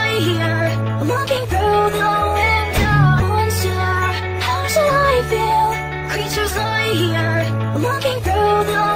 Looking through the window Looking through the